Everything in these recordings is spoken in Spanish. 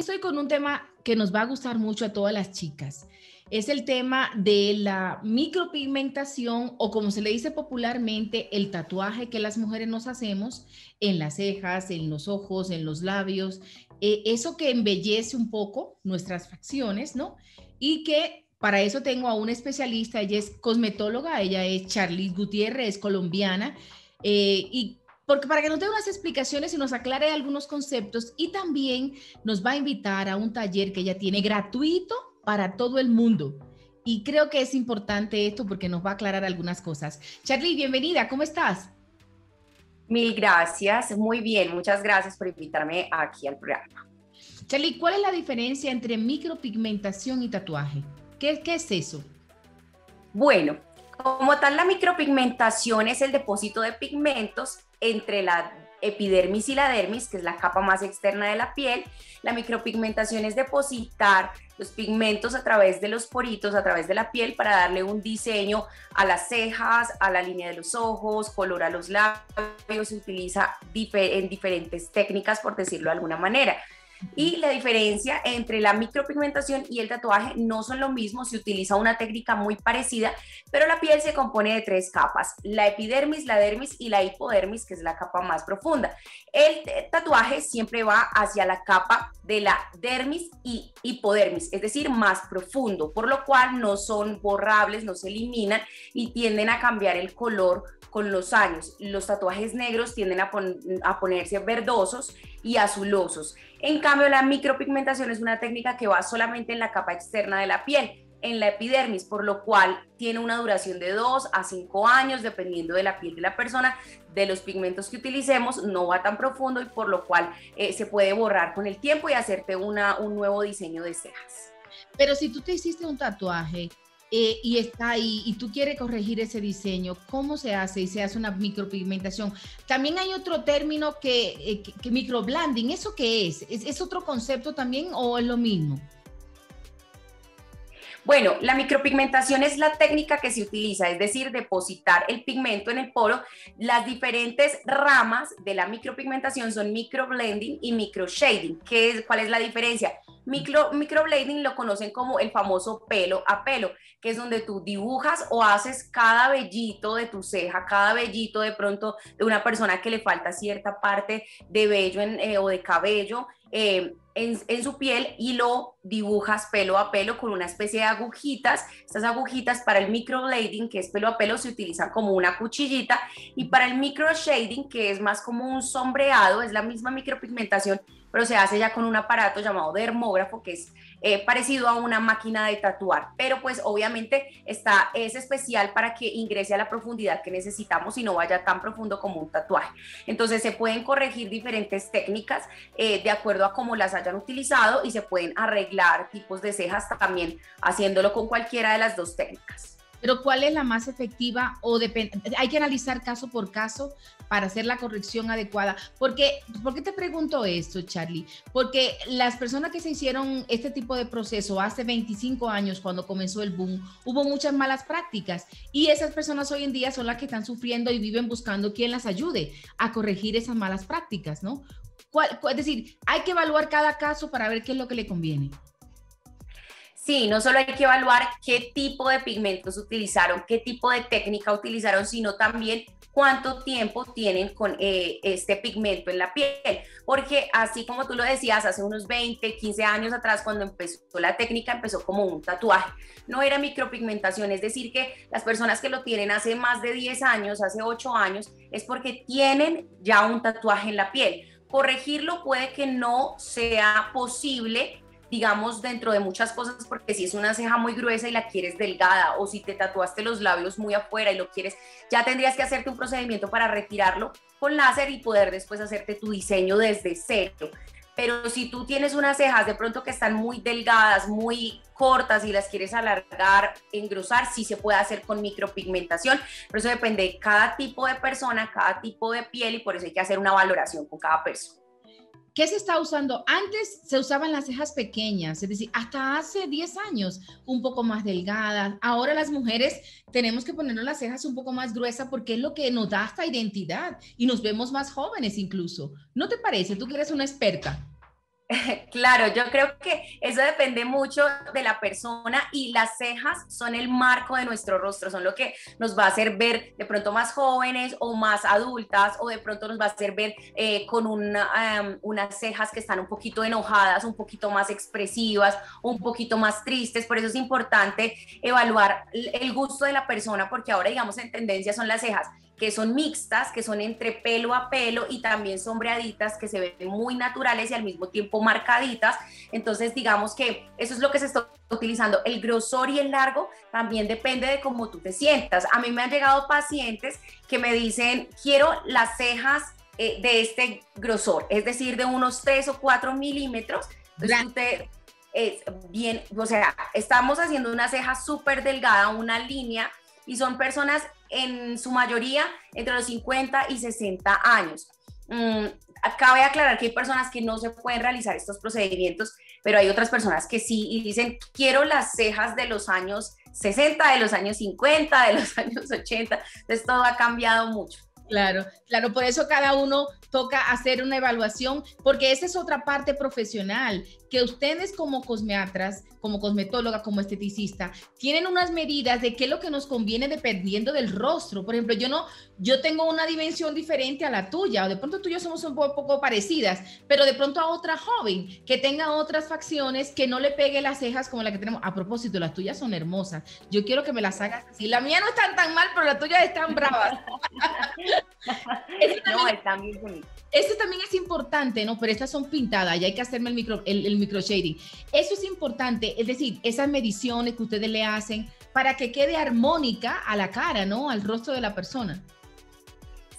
aquí estoy con un tema que nos va a gustar mucho a todas las chicas. Es el tema de la micropigmentación o como se le dice popularmente, el tatuaje que las mujeres nos hacemos en las cejas, en los ojos, en los labios, eh, eso que embellece un poco nuestras facciones, ¿no? Y que para eso tengo a una especialista, ella es cosmetóloga, ella es Charlize Gutiérrez, es colombiana, eh, y porque para que nos dé unas explicaciones y nos aclare algunos conceptos y también nos va a invitar a un taller que ella tiene gratuito para todo el mundo. Y creo que es importante esto porque nos va a aclarar algunas cosas. Charlie, bienvenida, ¿cómo estás? Mil gracias, muy bien, muchas gracias por invitarme aquí al programa. Charlie, ¿cuál es la diferencia entre micropigmentación y tatuaje? ¿Qué, qué es eso? Bueno, como tal, la micropigmentación es el depósito de pigmentos entre la epidermis y la dermis, que es la capa más externa de la piel. La micropigmentación es depositar los pigmentos a través de los poritos, a través de la piel, para darle un diseño a las cejas, a la línea de los ojos, color a los labios. Se utiliza en diferentes técnicas, por decirlo de alguna manera. Y la diferencia entre la micropigmentación y el tatuaje no son lo mismo, se utiliza una técnica muy parecida, pero la piel se compone de tres capas, la epidermis, la dermis y la hipodermis, que es la capa más profunda. El tatuaje siempre va hacia la capa de la dermis y hipodermis, es decir, más profundo, por lo cual no son borrables, no se eliminan y tienden a cambiar el color con los años. Los tatuajes negros tienden a, ponerse verdosos y azulosos. En cambio, la micropigmentación es una técnica que va solamente en la capa externa de la piel, en la epidermis, por lo cual tiene una duración de 2 a 5 años, dependiendo de la piel de la persona, de los pigmentos que utilicemos, no va tan profundo y por lo cual eh, se puede borrar con el tiempo y hacerte una, un nuevo diseño de cejas. Pero si tú te hiciste un tatuaje eh, y está ahí y tú quieres corregir ese diseño, ¿cómo se hace? Y se hace una micropigmentación. También hay otro término que, eh, que, microblending, ¿eso qué es? es? ¿Es otro concepto también o es lo mismo? Bueno, la micropigmentación es la técnica que se utiliza, es decir, depositar el pigmento en el poro. Las diferentes ramas de la micropigmentación son microblending y microshading. ¿Qué es, ¿Cuál es la diferencia? Micro, microblading lo conocen como el famoso pelo a pelo, que es donde tú dibujas o haces cada vellito de tu ceja, cada vellito de pronto de una persona que le falta cierta parte de vello eh, o de cabello. Eh, en, su piel y lo dibujas pelo a pelo con una especie de agujitas. Estas agujitas para el microblading, que es pelo a pelo, se utilizan como una cuchillita y para el microshading, que es más como un sombreado, es la misma micropigmentación, pero se hace ya con un aparato llamado dermógrafo, que es eh, parecido a una máquina de tatuar, pero pues obviamente está, es especial para que ingrese a la profundidad que necesitamos y no vaya tan profundo como un tatuaje. Entonces se pueden corregir diferentes técnicas eh, de acuerdo a cómo las hayan utilizado y se pueden arreglar tipos de cejas también haciéndolo con cualquiera de las dos técnicas. Pero ¿cuál es la más efectiva o? Hay que analizar caso por caso para hacer la corrección adecuada. Porque, ¿Por qué te pregunto esto, Charlie? Porque las personas que se hicieron este tipo de proceso hace 25 años, cuando comenzó el boom, hubo muchas malas prácticas y esas personas hoy en día son las que están sufriendo y viven buscando quien las ayude a corregir esas malas prácticas, ¿no? Es decir, hay que evaluar cada caso para ver qué es lo que le conviene. Sí, no solo hay que evaluar qué tipo de pigmentos utilizaron, qué tipo de técnica utilizaron, sino también cuánto tiempo tienen con eh, este pigmento en la piel. Porque así como tú lo decías, hace unos 20, 15 años atrás, cuando empezó la técnica, empezó como un tatuaje. No era micropigmentación, es decir, que las personas que lo tienen hace más de 10 años, hace 8 años, es porque tienen ya un tatuaje en la piel. Corregirlo puede que no sea posible digamos, dentro de muchas cosas, porque si es una ceja muy gruesa y la quieres delgada, o si te tatuaste los labios muy afuera y lo quieres, ya tendrías que hacerte un procedimiento para retirarlo con láser y poder después hacerte tu diseño desde cero. Pero si tú tienes unas cejas de pronto que están muy delgadas, muy cortas y las quieres alargar, engrosar, sí se puede hacer con micropigmentación, pero eso depende de cada tipo de persona, cada tipo de piel y por eso hay que hacer una valoración con cada persona. ¿Qué se está usando? Antes se usaban las cejas pequeñas, es decir, hasta hace 10 años un poco más delgadas. Ahora las mujeres tenemos que ponernos las cejas un poco más gruesas porque es lo que nos da esta identidad y nos vemos más jóvenes incluso. ¿No te parece? Tú que eres una experta. Claro, yo creo que eso depende mucho de la persona y las cejas son el marco de nuestro rostro, son lo que nos va a hacer ver de pronto más jóvenes o más adultas o de pronto nos va a hacer ver eh, con unas cejas que están un poquito enojadas, un poquito más expresivas, un poquito más tristes. Por eso es importante evaluar el gusto de la persona porque ahora digamos en tendencia son las cejas que son mixtas, que son entre pelo a pelo y también sombreaditas, que se ven muy naturales y al mismo tiempo marcaditas. Entonces, digamos que eso es lo que se está utilizando. El grosor y el largo también depende de cómo tú te sientas. A mí me han llegado pacientes que me dicen, quiero las cejas eh, de este grosor, es decir, de unos 3 o 4 milímetros. Entonces, usted es bien, o sea, estamos haciendo una ceja súper delgada, una línea, y son personas en su mayoría entre los 50 y 60 años. Mm, cabe aclarar que hay personas que no se pueden realizar estos procedimientos, pero hay otras personas que sí y dicen, quiero las cejas de los años 60, de los años 50, de los años 80. Entonces todo ha cambiado mucho. Claro, claro, por eso cada uno toca hacer una evaluación, porque esa es otra parte profesional, que ustedes como cosmeatras, como cosmetóloga, como esteticista, tienen unas medidas de qué es lo que nos conviene dependiendo del rostro. Por ejemplo, yo no, yo tengo una dimensión diferente a la tuya, o de pronto tú y yo somos un poco, parecidas, pero de pronto a otra joven que tenga otras facciones, que no le pegue las cejas como la que tenemos. A propósito, las tuyas son hermosas. Yo quiero que me las hagas así. La mía no están tan mal, pero las tuyas están bravas. no, están bien bonitas. Este también es importante, ¿no? Pero estas son pintadas y hay que hacerme el micro, el, micro shading. Eso es importante, es decir, esas mediciones que ustedes le hacen para que quede armónica a la cara, ¿no? Al rostro de la persona.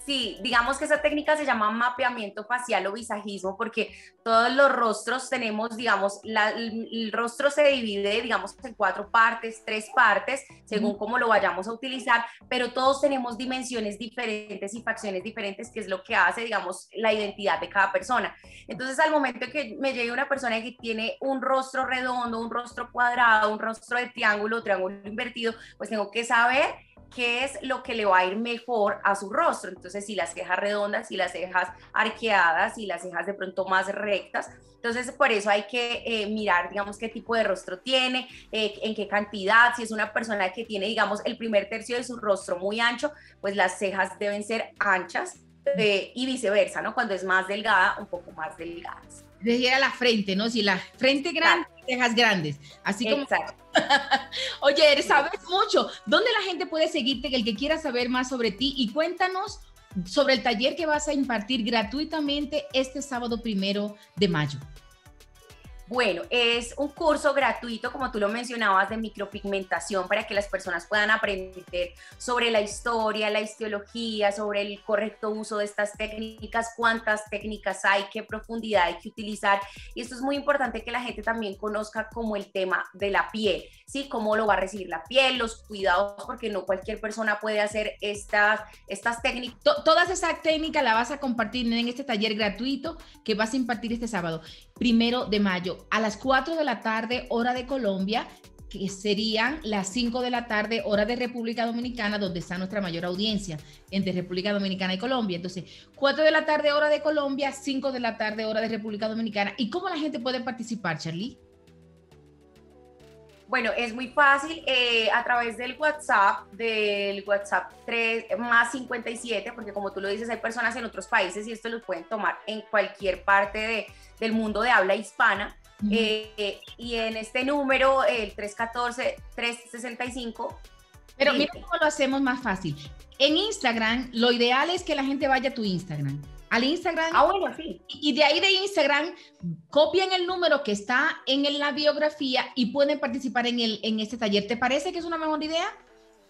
Sí, digamos que esa técnica se llama mapeamiento facial o visajismo porque todos los rostros tenemos, digamos, el, rostro se divide, digamos, en cuatro partes, tres partes, según cómo lo vayamos a utilizar, pero todos tenemos dimensiones diferentes y facciones diferentes, que es lo que hace, digamos, la identidad de cada persona. Entonces, al momento que me llegue una persona que tiene un rostro redondo, un rostro cuadrado, un rostro de triángulo, triángulo invertido, pues tengo que saber qué es lo que le va a ir mejor a su rostro. Entonces, si las cejas redondas, si las cejas arqueadas, si las cejas de pronto más rectas. Entonces, por eso hay que eh, mirar, digamos, qué tipo de rostro tiene, eh, en qué cantidad. Si es una persona que tiene, digamos, el primer tercio de su rostro muy ancho, pues las cejas deben ser anchas eh, y viceversa, ¿no? Cuando es más delgada, un poco más delgadas. Decía la frente, ¿no? Si la frente grande, cejas grandes. Así como. Oye, sabes mucho. ¿Dónde la gente puede seguirte? El que quiera saber más sobre ti y cuéntanos sobre el taller que vas a impartir gratuitamente este sábado primero de mayo. Bueno, es un curso gratuito, como tú lo mencionabas, de micropigmentación para que las personas puedan aprender sobre la historia, la histología, sobre el correcto uso de estas técnicas, cuántas técnicas hay, qué profundidad hay que utilizar. Y esto es muy importante que la gente también conozca como el tema de la piel, ¿sí? Cómo lo va a recibir la piel, los cuidados, porque no cualquier persona puede hacer estas, estas técnicas. Todas esas técnicas las vas a compartir en este taller gratuito que vas a impartir este sábado primero de mayo a las 4 de la tarde, hora de Colombia, que serían las 5 de la tarde, hora de República Dominicana, donde está nuestra mayor audiencia entre República Dominicana y Colombia. Entonces, 4 de la tarde, hora de Colombia, 5 de la tarde, hora de República Dominicana. ¿Y cómo la gente puede participar, Charlie? Bueno, es muy fácil eh, a través del WhatsApp, del WhatsApp 3 más 57, porque como tú lo dices, hay personas en otros países y esto lo pueden tomar en cualquier parte de, del mundo de habla hispana. Eh, y en este número, el 314-365. Pero mira cómo lo hacemos más fácil. En Instagram, lo ideal es que la gente vaya a tu Instagram al Instagram. Ah, bueno, sí. Y de ahí de Instagram copian el número que está en la biografía y pueden participar en, el, en este taller. ¿Te parece que es una mejor idea?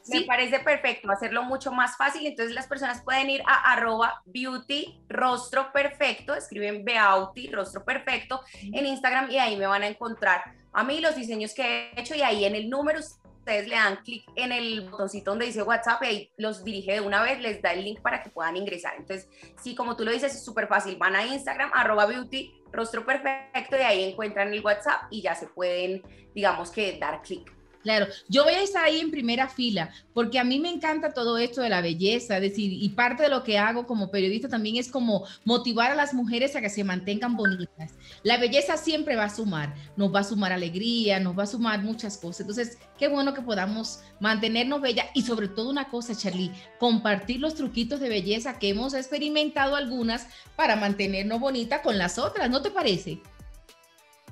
Me parece perfecto, hacerlo mucho más fácil. Entonces las personas pueden ir a arroba beauty rostro perfecto, escriben beauty rostro perfecto en Instagram y ahí me van a encontrar a mí los diseños que he hecho y ahí en el número ustedes le dan clic en el botoncito donde dice WhatsApp y ahí los dirige de una vez, les da el link para que puedan ingresar. Entonces, sí, como tú lo dices, es súper fácil. Van a Instagram, arroba beauty, rostro perfecto, y ahí encuentran el WhatsApp y ya se pueden, digamos que, dar clic. Claro, yo voy a estar ahí en primera fila porque a mí me encanta todo esto de la belleza, decir, y parte de lo que hago como periodista también es como motivar a las mujeres a que se mantengan bonitas. La belleza siempre va a sumar, nos va a sumar alegría, nos va a sumar muchas cosas. Entonces, qué bueno que podamos mantenernos bella y sobre todo una cosa, Charlie, compartir los truquitos de belleza que hemos experimentado algunas para mantenernos bonitas con las otras, ¿no te parece?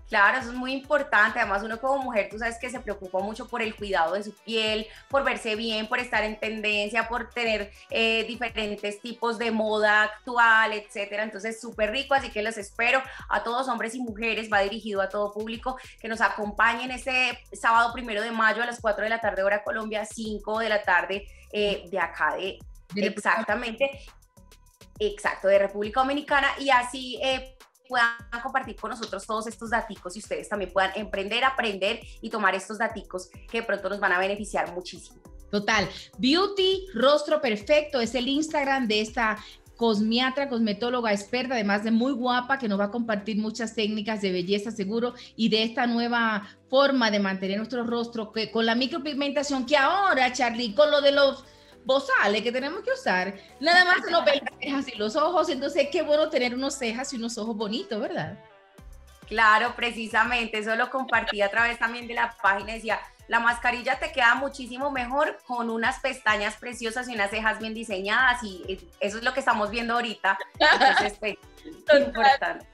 Claro, eso es muy importante. Además, uno como mujer, tú sabes que se preocupa mucho por el cuidado de su piel, por verse bien, por estar en tendencia, por tener eh, diferentes tipos de moda actual, etcétera. Entonces, súper rico. Así que los espero a todos, hombres y mujeres. Va dirigido a todo público que nos acompañen este sábado primero de mayo a las 4 de la tarde, hora Colombia, 5 de la tarde eh, de acá de. Exactamente. Exacto, de República Dominicana. Y así. Eh, puedan compartir con nosotros todos estos daticos y ustedes también puedan emprender, aprender y tomar estos daticos que de pronto nos van a beneficiar muchísimo. Total. Beauty Rostro Perfecto es el Instagram de esta cosmiatra, cosmetóloga experta, además de muy guapa, que nos va a compartir muchas técnicas de belleza seguro y de esta nueva forma de mantener nuestro rostro que, con la micropigmentación que ahora, Charlie, con lo de los bozales que tenemos que usar, nada más se nos ven las cejas y los ojos, entonces qué bueno tener unos cejas y unos ojos bonitos, ¿verdad? Claro, precisamente, eso lo compartí a través también de la página, decía, la mascarilla te queda muchísimo mejor con unas pestañas preciosas y unas cejas bien diseñadas y eso es lo que estamos viendo ahorita. Entonces, pues, importante.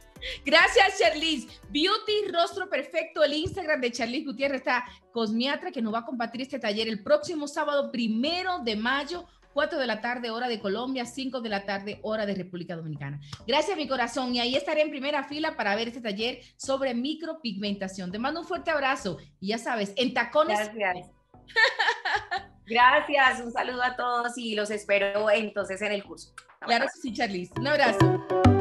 Gracias, Charlize. Beauty Rostro Perfecto, el Instagram de Charlize Gutiérrez está cosmiatra que nos va a compartir este taller el próximo sábado primero de mayo. 4 de la tarde, hora de Colombia, 5 de la tarde, hora de República Dominicana. Gracias, mi corazón. Y ahí estaré en primera fila para ver este taller sobre micropigmentación. Te mando un fuerte abrazo. Y ya sabes, en tacones. Gracias. Gracias, un saludo a todos y los espero entonces en el curso. Claro que sí, Charlize. Un abrazo.